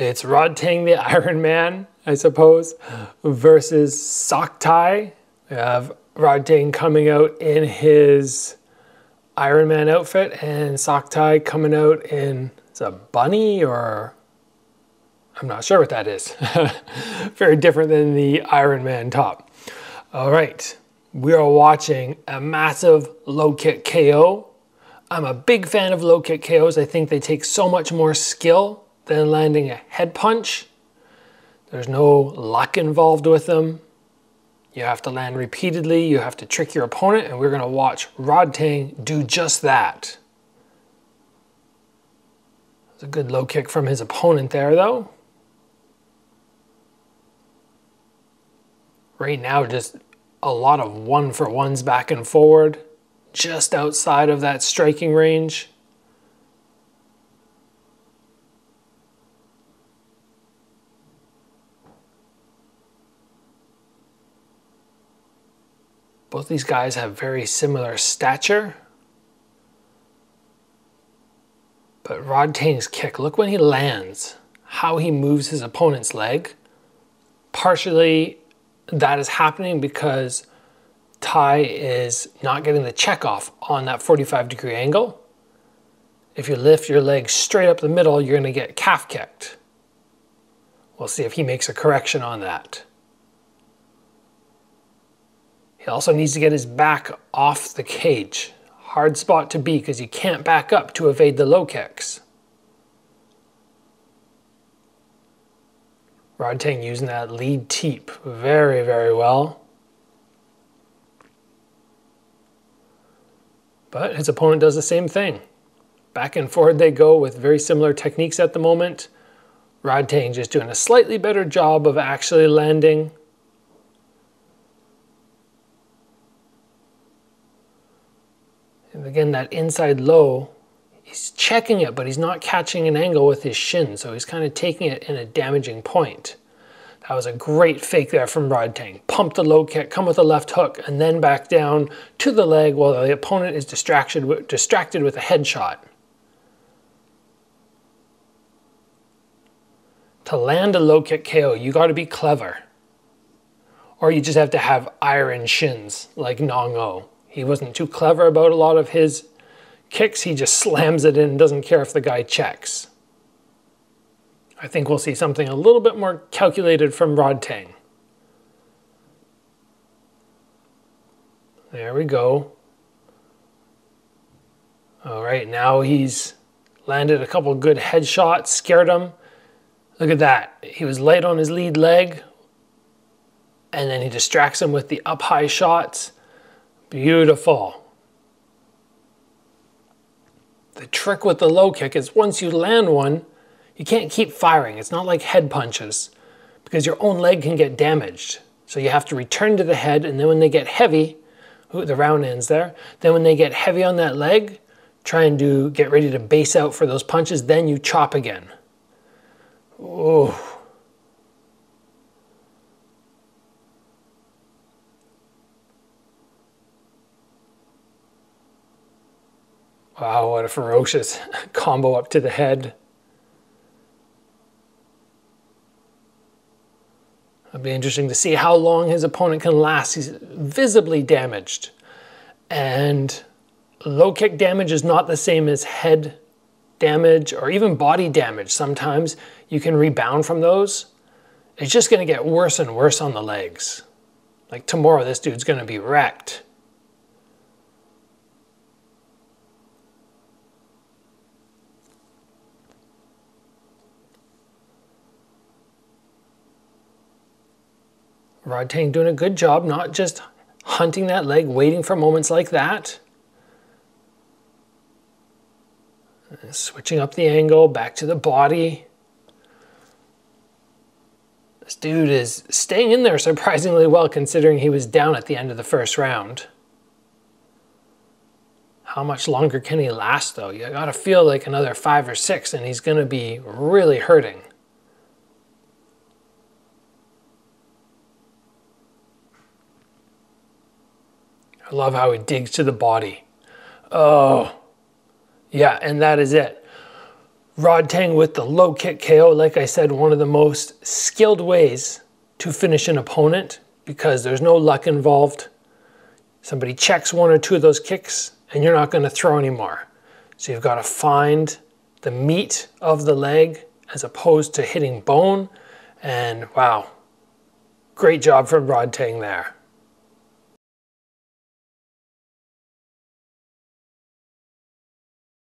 It's Rodtang the Iron Man, I suppose, versus Sock Tai. We have Rodtang coming out in his Iron Man outfit and Sock Tai coming out in it's a bunny or I'm not sure what that is. Very different than the Iron Man top. All right, we are watching a massive low kick KO. I'm a big fan of low kick KOs. I think they take so much more skill than landing a head punch. There's no luck involved with them. You have to land repeatedly, you have to trick your opponent, and we're gonna watch Rodtang do just that. It's a good low kick from his opponent there though. Right now, just a lot of one for ones back and forward, just outside of that striking range. Both these guys have very similar stature. But Rodtang's kick, look when he lands, how he moves his opponent's leg. Partially that is happening because Tai is not getting the check off on that 45 degree angle. If you lift your leg straight up the middle, you're gonna get calf kicked. We'll see if he makes a correction on that. He also needs to get his back off the cage. Hard spot to be because you can't back up to evade the low kicks. Rodtang using that lead teep very, very well. But his opponent does the same thing. Back and forward they go with very similar techniques at the moment. Rodtang just doing a slightly better job of actually landing And again, that inside low, he's checking it, but he's not catching an angle with his shin, so he's kind of taking it in a damaging point. That was a great fake there from Rodtang. Pump the low kick, come with a left hook, and then back down to the leg while the opponent is distracted, distracted with a headshot. To land a low kick KO, you got to be clever. Or you just have to have iron shins like Nong O. He wasn't too clever about a lot of his kicks. He just slams it in and doesn't care if the guy checks. I think we'll see something a little bit more calculated from Rodtang. There we go. All right, now he's landed a couple good headshots, scared him. Look at that. He was light on his lead leg, and then he distracts him with the up high shots. Beautiful. The trick with the low kick is once you land one, you can't keep firing. It's not like head punches because your own leg can get damaged. So you have to return to the head and then when they get heavy, ooh, the round ends there, then when they get heavy on that leg, try and do get ready to base out for those punches, then you chop again. Oh. Wow, what a ferocious combo up to the head. It'll be interesting to see how long his opponent can last. He's visibly damaged. And low kick damage is not the same as head damage or even body damage. Sometimes you can rebound from those. It's just going to get worse and worse on the legs. Like tomorrow, this dude's going to be wrecked. Rodtang doing a good job, not just hunting that leg, waiting for moments like that. Switching up the angle, back to the body. This dude is staying in there surprisingly well considering he was down at the end of the first round. How much longer can he last though? You gotta feel like another five or six and he's gonna be really hurting. I love how he digs to the body. Oh, yeah, and that is it. Rodtang with the low kick KO, like I said, one of the most skilled ways to finish an opponent because there's no luck involved. Somebody checks one or two of those kicks and you're not going to throw anymore. So you've got to find the meat of the leg as opposed to hitting bone. And wow, great job from Rodtang there.